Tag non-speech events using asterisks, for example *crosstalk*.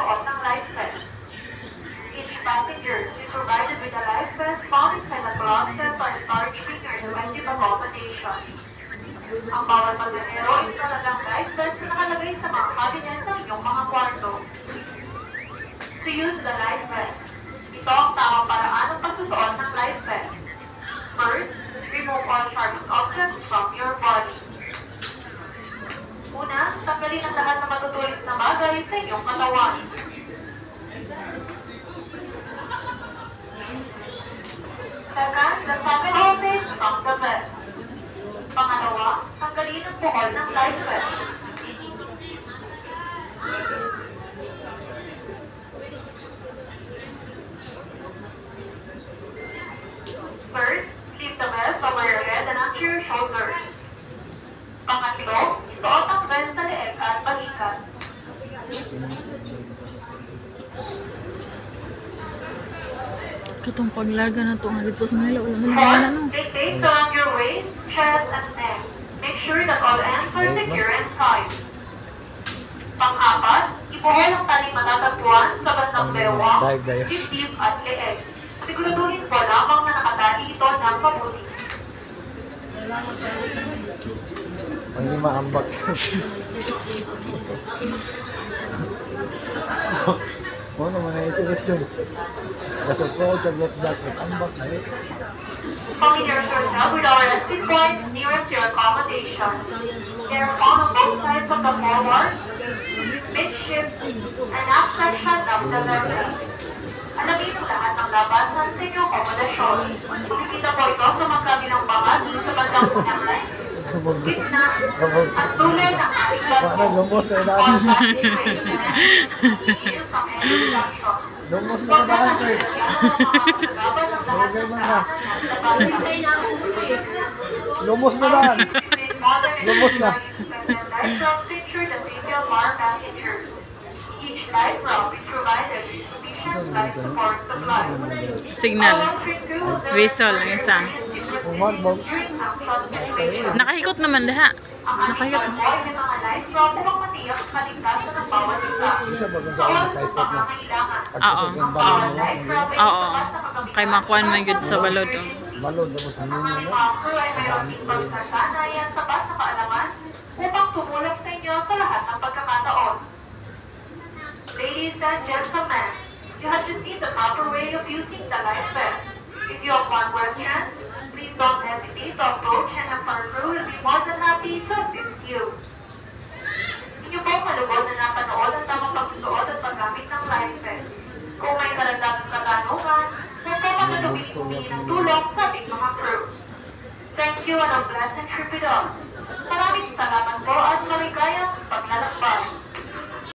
pagsusuot ng life. Each passenger is provided with a life vest found inside the glasses or storage fingers with accommodation. Ang bawat pasahero ay talagang life vest na nakalagay sa mga cabinet ng inyong mga kwarto. To use the life sa inyong katawan. Second, the pocket open from the vest. Pangalawa, tanggalin ang buhol ng life vest. Third, keep the vest over your head and onto your shoulders. Pangatlo, isuot ang vest sa leeg at balikat. Katong paglarga na to nga dito sa Manila. Wala man ano. take tapes around your waist, chest, and neck. Make sure that all ends are secure and tight. Pang-apat, ibuhol ang taling matatagpuan sa bandang bewang, dibdib at leeg. Siguraduhin po lamang na nakatali ito ng mabuti. Ang hindi maambak. *laughs* Mo naman na isolusyon. Gasot sa chocolate jacket. Ambak na eh. Familiar yourself with our exit points nearest your accommodation. They are on both sides of the forward, midship, and aft section of the vessel. Alamin ang lahat ng labasan sa inyong akomodasyon. Nakikita po ito sa magkabilang bangad sa bandang unang line, Ng ating Wala lumos na daan. Lumos na daan ko eh. Bagay Lumos na daan. Lumos na. Signal. Whistle isa. Umat bang. Nakahikot naman diha. Nakahikot. Isa ba kung saan nakaipot na? Oo. Oo. na. Oo. Kay makuan man gud sa balod. oh. Balon tapos ang ninyo no? upang tumulong sa inyo sa lahat ng pagkakataon. Ladies and gentlemen, you have to see the proper way of using the life vest. Thank you and a pleasant trip it on. Maraming salamat po at maligayang